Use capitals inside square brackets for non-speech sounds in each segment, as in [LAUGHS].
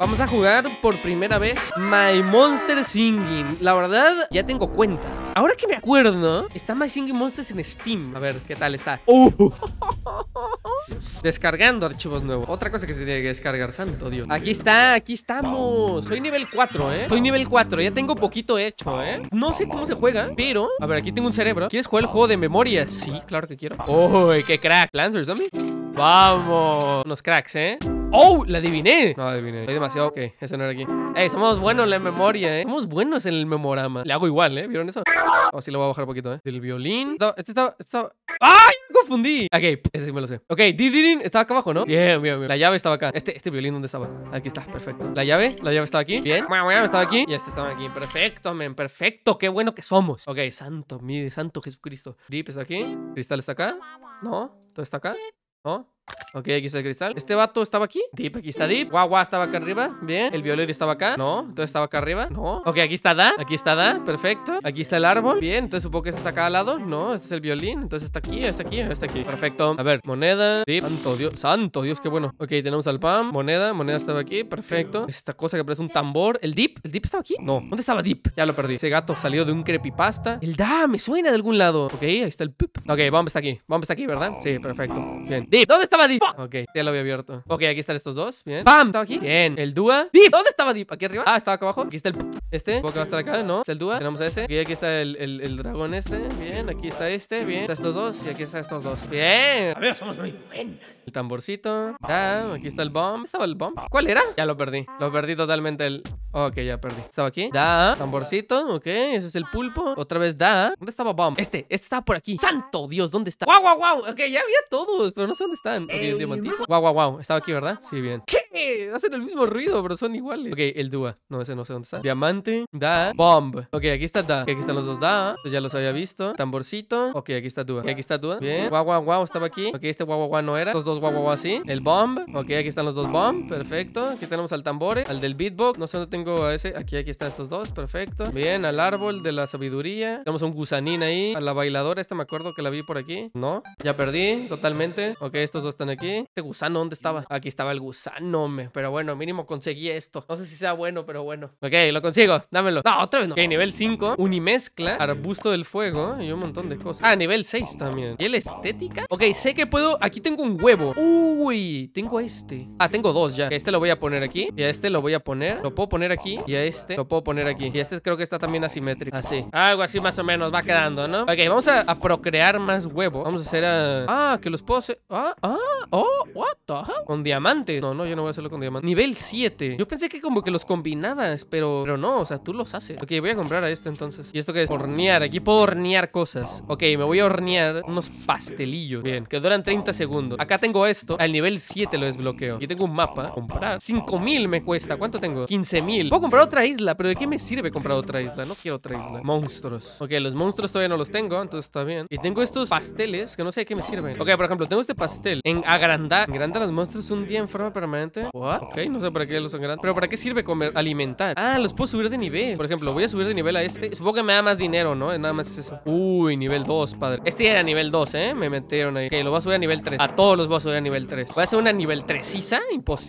Vamos a jugar por primera vez My Monster Singing. La verdad, ya tengo cuenta. Ahora que me acuerdo, está My Singing Monsters en Steam. A ver, ¿qué tal está? Uh. [LAUGHS] Descargando archivos nuevos. Otra cosa que se tiene que descargar, santo Dios. Aquí está, aquí estamos. Soy nivel 4, ¿eh? Soy nivel 4, ya tengo poquito hecho, ¿eh? No sé cómo se juega, pero... A ver, aquí tengo un cerebro. ¿Quieres jugar el juego de memoria? Sí, claro que quiero. ¡Uy, qué crack! ¿Lancer Zombie? ¡Vamos! Unos cracks, ¿eh? ¡Oh! ¡La adiviné! No, adiviné. Soy demasiado... Ok, eso no era aquí. ¡Ey! Somos buenos en la memoria, ¿eh? Somos buenos en el memorama. Le hago igual, ¿eh? ¿Vieron eso? Oh, sí, lo voy a bajar un poquito, ¿eh? Del violín. Este estaba... Este estaba... ¡Ay! Confundí. Ok, ese sí me lo sé. Ok, Dirin estaba acá abajo, ¿no? Bien, bien, bien. La llave estaba acá. Este, este violín, ¿dónde estaba? Aquí está, perfecto. La llave, la llave estaba aquí. Bien. Estaba aquí. Y este estaba aquí. Perfecto, men. Perfecto. Qué bueno que somos. Ok, santo, mi santo Jesucristo. Deep está aquí. Cristal está acá. No. Todo está acá. ¿No? Ok, aquí está el cristal. ¿Este vato estaba aquí? Deep, aquí está Deep. Guagua estaba acá arriba. Bien. El violero estaba acá. No. Entonces estaba acá arriba. No. Ok, aquí está Da. Aquí está Da. Perfecto. Aquí está el árbol. Bien. Entonces supongo que este está acá al lado. No. Este es el violín. Entonces está aquí, está aquí, está aquí. Perfecto. A ver, moneda. Deep. Santo Dios. Santo Dios, qué bueno. Ok, tenemos al Pam. Moneda. Moneda estaba aquí. Perfecto. Esta cosa que parece un tambor. ¿El Deep? ¿El Deep estaba aquí? No. ¿Dónde estaba Deep? Ya lo perdí. Ese gato salió de un creepypasta. El Da. Me suena de algún lado. Ok, ahí está el Pip. Ok, Bomb está aquí. Bomb está aquí, ¿verdad? Sí, perfecto. Bien. Deep. ¿Dónde estaba Deep? Ok, ya lo había abierto. Ok, aquí están estos dos. Bien. ¡Pam! ¿Estaba aquí? Bien. El Dua. Deep. ¿Dónde estaba Deep? ¿Aquí arriba? Ah, estaba acá abajo. Aquí está el... Este. Supongo que va a estar acá, ¿no? Está el Dua. Tenemos a ese. Aquí, aquí está el, el, el dragón este. Bien. Aquí está este. Bien. Está estos dos. Y aquí están estos dos. Bien. A ver, somos muy buenos. El tamborcito. Ya, aquí está el bomb. ¿Estaba el bomb? ¿Cuál era? Ya lo perdí. Lo perdí totalmente el... Ok, ya perdí. ¿Estaba aquí? Da. Tamborcito. Ok, ese es el pulpo. Otra vez da. ¿Dónde estaba bomb? Este. Este estaba por aquí. ¡Santo Dios! ¿Dónde está? ¡Guau, guau, guau! Ok, ya había todos, pero no sé dónde están. Ok, el diamantito. Guau, guau, guau. Estaba aquí, ¿verdad? Sí, bien. ¿Qué? Hacen el mismo ruido, pero son iguales. Ok, el Dua. No, ese no sé dónde está. Diamante. Da. Bomb. Ok, aquí está Da. Aquí están los dos Da. Ya los había visto. Tamborcito. Ok, aquí está Dua. Ok, aquí está Dua. Bien. Guau, guau, guau. Estaba aquí. Ok, este guau, guau, guau no era. Los dos guau, guau, guau así. El bomb. Ok, aquí están los dos bomb. Perfecto. Aquí tenemos al tambore. Al del beatbox. No sé dónde tengo a ese. Aquí, aquí están estos dos. Perfecto. Bien, al árbol de la sabiduría. Tenemos un gusanín ahí. A la bailadora. Esta me acuerdo que la vi por aquí. No. Ya perdí totalmente. Ok, estos dos están aquí. Este gusano, ¿dónde estaba? Aquí estaba el gusano, me. Pero bueno, mínimo conseguí esto. No sé si sea bueno, pero bueno. Ok, lo consigo. Dámelo. No, otra vez no. Ok, nivel 5. Unimezcla. Arbusto del fuego. Y un montón de cosas. Ah, nivel 6 también. ¿Y el estética? Ok, sé que puedo. Aquí tengo un huevo. Uy, tengo este. Ah, tengo dos ya. Este lo voy a poner aquí. Y a este lo voy a poner. Lo puedo poner aquí. Y a este lo puedo poner aquí. Y este creo que está también asimétrico. Así. Algo así más o menos va quedando, ¿no? Ok, vamos a, procrear más huevo. Vamos a hacer a. Ah, que los puedo hacer. Ah, ah, oh, what the? Con diamante. No, no, yo no voy a hacerlo con diamante. Nivel 7. Yo pensé que como que los combinabas, pero, pero no, o sea, tú los haces. Ok, voy a comprar a este entonces. ¿Y esto qué es? Hornear. Aquí puedo hornear cosas. Ok, me voy a hornear unos pastelillos. Bien, que duran 30 segundos. Acá tengo esto. Al nivel 7 lo desbloqueo. Aquí tengo un mapa. Comprar. 5000 me cuesta. ¿Cuánto tengo? 15000. Puedo comprar otra isla, pero ¿de qué me sirve comprar otra isla? No quiero otra isla. Monstruos. Ok, los monstruos todavía no los tengo, entonces está bien. Y tengo estos pasteles que no sé de qué me sirven. Ok, por ejemplo, tengo este pastel. En agrandar. Agrandar los monstruos un día en forma permanente. What? Ok, no sé para qué los agrandan. Pero ¿para qué sirve comer? Alimentar. Ah, los puedo subir de nivel. Por ejemplo, voy a subir de nivel a este. Supongo que me da más dinero, ¿no? Nada más es eso. Uy, nivel 2, padre. Este era nivel 2, ¿eh? Me metieron ahí. Ok, lo voy a subir a nivel 3. A todos los voy a subir a nivel 3. Voy a hacer una nivel 3 ¿Isa?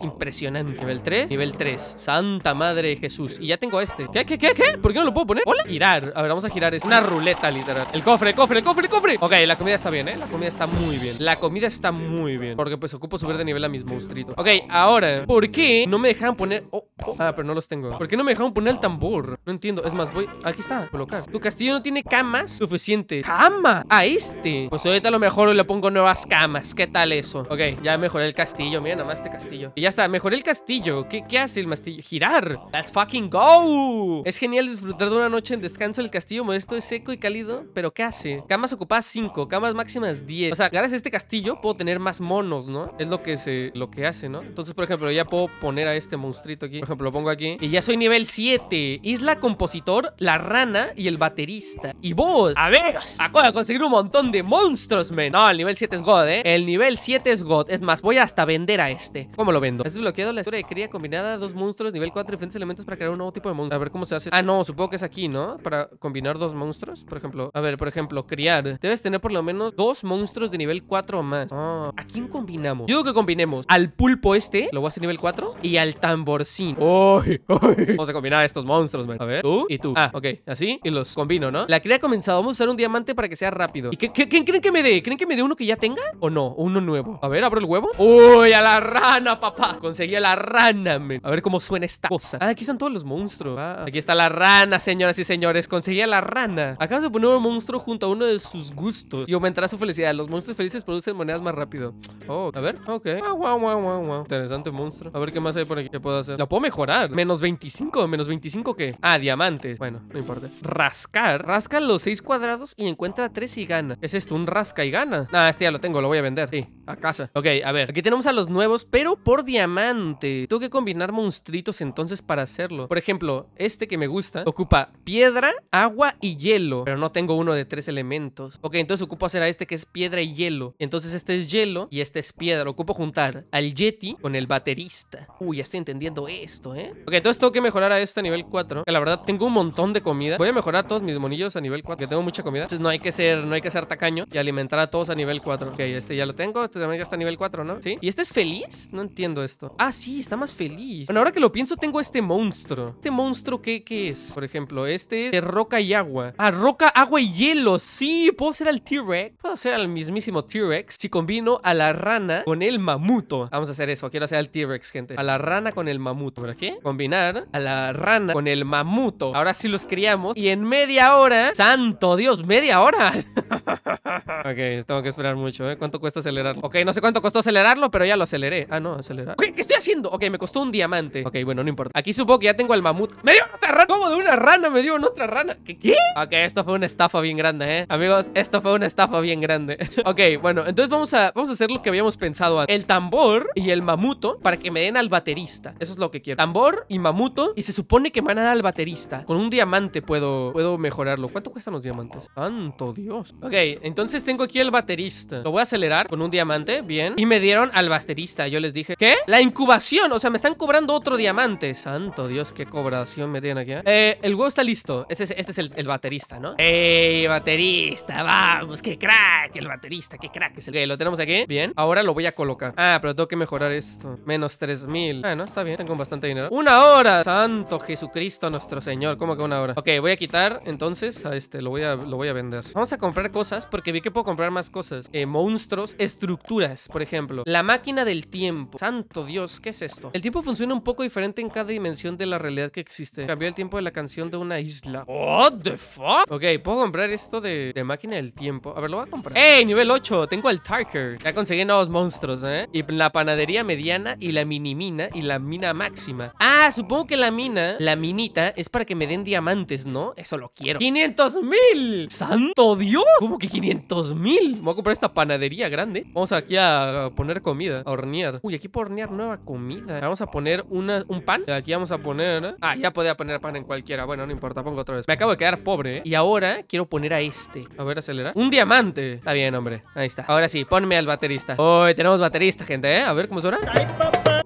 impresionante. Nivel 3. Nivel 3. Santa madre Jesús. Y ya tengo este. ¿Qué, qué, qué, qué? ¿Por qué no lo puedo poner? Hola. Girar. A ver, vamos a girar. Es una ruleta, literal. El cofre, el cofre, el cofre, el cofre. Ok, la comida está bien, ¿eh? La comida está muy bien. La comida está muy bien. Porque pues ocupo subir de nivel a mis monstruitos. Ok, ahora, ¿por qué no me dejaban poner... Oh, oh. Ah, pero no los tengo. ¿Por qué no me dejaron poner el tambor? No entiendo. Es más, voy... Aquí está. Colocar. Tu castillo no tiene camas suficiente. ¿Cama? A este. Pues ahorita a lo mejor le pongo nuevas camas. ¿Qué tal eso? Ok, ya mejoré el castillo. Mira nada más este castillo. Y ya está. Mejoré el castillo. ¿Qué, qué hace el castillo? Girar. Let's fucking go. Es genial disfrutar de una noche en descanso. El castillo modesto es seco y cálido. Pero ¿qué hace? Camas ocupadas 5. Camas máximas 10. O sea, gracias a este castillo puedo tener más monos, ¿no? Es lo que se... Lo que hace, ¿no? Entonces, por ejemplo, ya puedo poner a este monstruito aquí. Por ejemplo, lo pongo aquí. Y ya soy nivel 7. Isla compositor, la rana y el baterista. Y vos, a ver, acabo de conseguir un montón de monstruos, men. No, el nivel 7 es God, ¿eh? El nivel 7 es God. Es más, voy hasta vender a este. ¿Cómo lo vendo? Es desbloqueado la historia de cría combinada. Dos monstruos, nivel 4 diferentes elementos para crear un nuevo tipo de monstruo. A ver cómo se hace. Ah, no, supongo que es aquí, ¿no? Para combinar dos monstruos, por ejemplo. A ver, por ejemplo, criar. Debes tener por lo menos dos monstruos de nivel 4 o más. Ah, ¿a quién combinamos? Yo digo que combinemos al pulpo este, lo voy a hacer nivel 4, y al tamborcín. ¡Uy! ¡Uy! Vamos a combinar estos monstruos, man. A ver, tú y tú. Ah, ok, así, y los combino, ¿no? La cría ha comenzado. Vamos a usar un diamante para que sea rápido. ¿Y qué, creen que me dé? ¿Creen que me dé uno que ya tenga? ¿O no? ¿Uno nuevo? A ver, abro el huevo. ¡Uy! A la rana, papá. Conseguí a la rana, men. A ver cómo suena esta cosa. Ah, aquí están todos los monstruos. Ah, aquí está la rana, señoras y señores. Conseguí a la rana. Acabas de poner un monstruo junto a uno de sus gustos y aumentará su felicidad. Los monstruos felices producen monedas más rápido. Oh, a ver. Ok. Guau, guau, guau, guau, guau. Interesante monstruo. A ver qué más hay por aquí. ¿Qué puedo hacer? La puedo mejorar. Menos 25. ¿Menos 25 qué? Ah, diamantes. Bueno, no importa. Rascar. Rasca los 6 cuadrados y encuentra 3 y gana. ¿Es esto? ¿Un rasca y gana? Ah, este ya lo tengo. Lo voy a vender. Sí, a casa. Ok, a ver. Aquí tenemos a los nuevos, pero por diamante. Tengo que combinar monstruitos entonces para hacerlo. Por ejemplo, este que me gusta ocupa piedra, agua y hielo. Pero no tengo uno de tres elementos. Ok, entonces ocupo hacer a este que es piedra y hielo. Entonces este es hielo y este es piedra. Ocupo juntar al Yeti con el baterista. Uy, ya estoy entendiendo esto, ¿eh? Ok, entonces tengo que mejorar a este a nivel 4. Que la verdad tengo un montón de comida. Voy a mejorar a todos mis monillos a nivel 4. Que tengo mucha comida. Entonces no hay que ser, no hay que ser tacaño y alimentar a todos a nivel 4. Ok, este ya lo tengo. Este también ya está a nivel 4, ¿no? ¿Sí? ¿Y este es feliz? No entiendo esto. Ah, sí, está más feliz. Bueno, ahora que lo pienso, tengo este monstruo. ¿Este monstruo qué, qué es? Por ejemplo, este es de roca y agua. Ah, roca, agua y hielo. Sí, puedo ser al T-Rex. Puedo ser al mismísimo T-Rex si combino a la rana con el mamuto. Vamos a hacer eso. Quiero hacer al T-Rex, gente. A la rana con el mamuto. ¿Por aquí? Combinar a la rana con el mamuto. Ahora sí los criamos. Y en media hora. ¡Santo Dios! ¡Media hora! [LAUGHS] ok, tengo que esperar mucho, ¿eh? ¿Cuánto cuesta acelerarlo? Ok, no sé cuánto costó acelerarlo, pero ya lo aceleré. Ah, no, acelerar. ¿Qué, estoy haciendo? Ok, me costó un diamante. Ok, bueno, no importa. Aquí supongo que ya tengo el mamut. ¡Me dio otra rana! ¿Cómo de una rana me dio otra rana? ¿Qué? ¿Qué? Ok, esto fue una estafa bien grande, ¿eh? Amigos, esto fue una estafa bien grande. [LAUGHS] ok, bueno, entonces vamos a, vamos a hacer lo que habíamos pensado antes. El tambor y el mamuto para que me den al baterista. Eso es lo que quiero. Tambor y mamuto. Y se supone que van a dar al baterista. Con un diamante puedo, puedo mejorarlo. ¿Cuánto cuestan los diamantes? Santo Dios. Ok, entonces tengo aquí el baterista. Lo voy a acelerar con un diamante. Bien. Y me dieron al baterista. Yo les dije, ¿qué? La incubación. O sea, me están cobrando otro diamante. Santo Dios, qué cobración me dieron aquí. ¿eh? Eh, el huevo está listo. Este es, el baterista, ¿no? ¡Ey, baterista! Vamos, qué crack. El baterista, qué crack es el. Ok, lo tenemos aquí. Bien. Ahora lo voy a colocar. Ah, pero tengo que mejorar esto. Menos 3000. Ah, no, está bien. Tengo bastante dinero. ¡Una hora! Santo Jesucristo nuestro Señor. ¿Cómo que una hora? Ok, voy a quitar entonces a este. Lo voy a, lo voy a vender. Vamos a comprar cosas porque vi que puedo comprar más cosas. Eh, monstruos, estructuras, por ejemplo. La máquina del tiempo. Santo Dios, ¿qué es esto? El tiempo funciona un poco diferente en cada dimensión de la realidad que existe. Cambió el tiempo de la canción de una isla. What the fuck? Ok, puedo comprar esto de, de máquina del tiempo. A ver, lo voy a comprar. ¡Ey! Nivel 8. Tengo al Tarker. Ya conseguí nuevos monstruos, ¿eh? Y la panadería mediana y la mini mina y la mina máxima. Ah, supongo que la mina, la minita, es para que me den diamantes, ¿no? Eso lo quiero. ¡500 mil! ¡Santo Dios! ¿Cómo que 500 mil? Voy a comprar esta panadería grande. Vamos aquí a poner comida, a hornear. Uy, aquí puedo hornear nueva comida. Vamos a poner una, un pan. Aquí vamos a poner... Ah, ya podía poner pan en cualquiera. Bueno, no importa, pongo otra vez. Me acabo de quedar pobre, ¿eh? Y ahora quiero poner a este. A ver, acelera. Un diamante. Está bien, hombre. Ahí está. Ahora sí, ponme al baterista. Uy, tenemos baterista, gente, ¿eh? A ver cómo suena.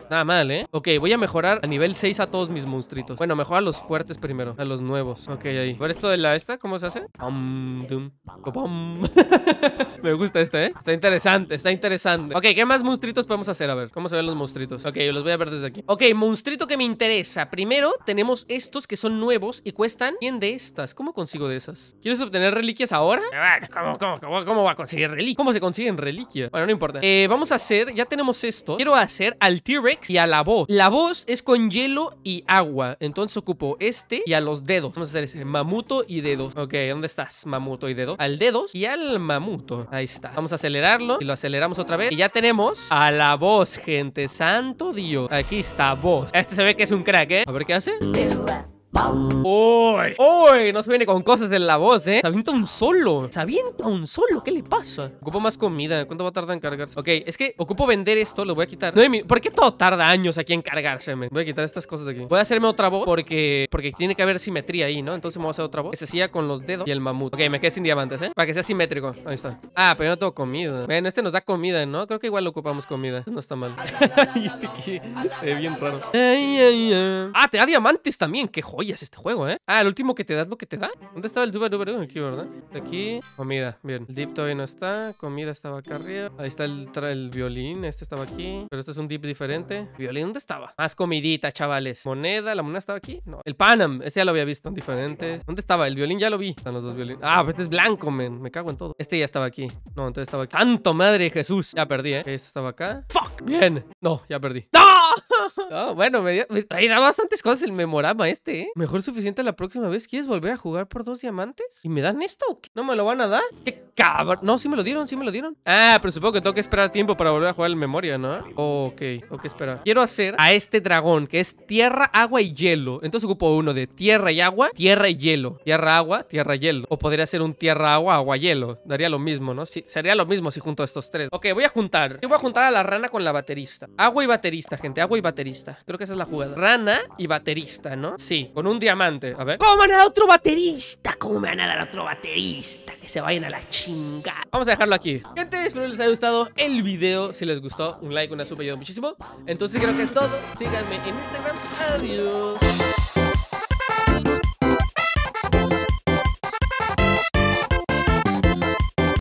Nada mal, ¿eh? Ok, voy a mejorar a nivel 6 a todos mis monstruitos. Bueno, mejor a los fuertes primero. A los nuevos. Ok, ahí. Ver esto de la esta, ¿cómo se hace? Dum. [LAUGHS] Me gusta este, ¿eh? Está interesante, está interesante. Ok, ¿qué más monstruitos podemos hacer? A ver, ¿cómo se ven los monstruitos? Ok, los voy a ver desde aquí. Ok, monstruito que me interesa. Primero tenemos estos que son nuevos y cuestan 100 de estas. ¿Cómo consigo de esas? ¿Quieres obtener reliquias ahora? ¿Cómo, cómo, cómo, cómo va a conseguir reliquias? ¿Cómo se consiguen reliquias? Bueno, no importa. Eh, vamos a hacer, ya tenemos esto. Quiero hacer al T-Rex y a la voz. La voz es con hielo y agua. Entonces ocupo este y a los dedos. Vamos a hacer ese mamuto y dedos. Ok, ¿dónde estás? Mamuto y dedos. Al dedos y al mamuto. Ahí está. Vamos a acelerarlo y lo aceleramos otra vez. Y ya tenemos a la voz, gente. Santo Dios. Aquí está voz. Este se ve que es un crack, ¿eh? A ver qué hace. ¡Uy! ¡Uy! No se viene con cosas en la voz, ¿eh? Se avienta un solo. Se avienta un solo. ¿Qué le pasa? Ocupo más comida. ¿Cuánto va a tardar en cargarse? Ok, es que ocupo vender esto. Lo voy a quitar. ¿Por qué todo tarda años aquí en cargarse, Voy a quitar estas cosas de aquí. Voy a hacerme otra voz porque, porque tiene que haber simetría ahí, ¿no? Entonces me voy a hacer otra voz. Que se con los dedos y el mamut. Ok, me quedé sin diamantes, ¿eh? Para que sea simétrico. Ahí está. Ah, pero no tengo comida. Bueno, este nos da comida, ¿no? Creo que igual lo ocupamos comida. Eso no está mal. y este aquí se ve bien raro. Ah, te da diamantes también. Qué joyas este juego, ¿eh? Ah, el último que te da es lo que te da. ¿Dónde estaba el duba Aquí, ¿verdad? Aquí, comida. Bien. El dip todavía no está. Comida estaba acá arriba. Ahí está el, el violín. Este estaba aquí. Pero este es un dip diferente. ¿Violín dónde estaba? Más comidita, chavales. Moneda. ¿La moneda estaba aquí? No. El Panam. Ese ya lo había visto. Diferentes. ¿Dónde estaba? El violín ya lo vi. Están los dos violines. Ah, pues este es blanco, men. Me cago en todo. Este ya estaba aquí. No, entonces estaba aquí. ¡Tanto, madre Jesús! Ya perdí, ¿eh? Este estaba acá. ¡Fuck! Bien. No, ya perdí. ¡No! [LAUGHS] bueno, me, da bastantes cosas el memorama este, ¿eh? Mejor suficiente la próxima vez. ¿Quieres volver a jugar por dos diamantes? ¿Y me dan esto o qué? ¿No me lo van a dar? ¡Qué cabrón! No, sí me lo dieron, sí me lo dieron. Ah, pero supongo que tengo que esperar tiempo para volver a jugar en memoria, ¿no? Ok, tengo esperar. Quiero hacer a este dragón, que es tierra, agua y hielo. Entonces ocupo uno de tierra y agua, tierra y hielo. Tierra, agua, tierra, hielo. O podría ser un tierra, agua, agua, hielo. Daría lo mismo, ¿no? Sí, sería lo mismo si junto estos tres. Ok, voy a juntar. Yo voy a juntar a la rana con la baterista. Agua y baterista, gente. Agua y baterista. Creo que esa es la jugada. Rana y baterista, ¿no? Sí, con un diamante. A ver. ¿Cómo me van a dar otro baterista? ¿Cómo me van a dar otro baterista? Que se vayan a la chingada. Vamos a dejarlo aquí. Gente, espero les haya gustado el video. Si les gustó, un like, una sub ayuda muchísimo. Entonces creo que es todo. Síganme en Instagram. Adiós.